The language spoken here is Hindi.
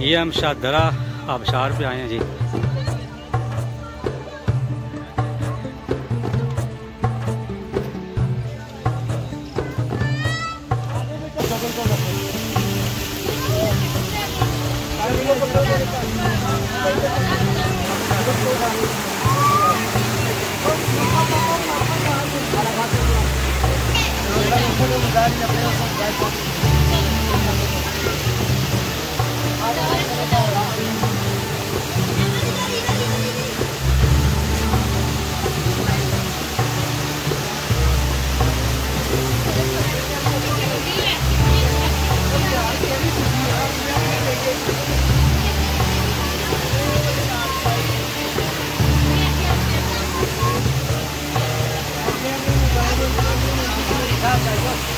ये हम शाहदरा आबशार पे आए हैं जी guys up.